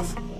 love.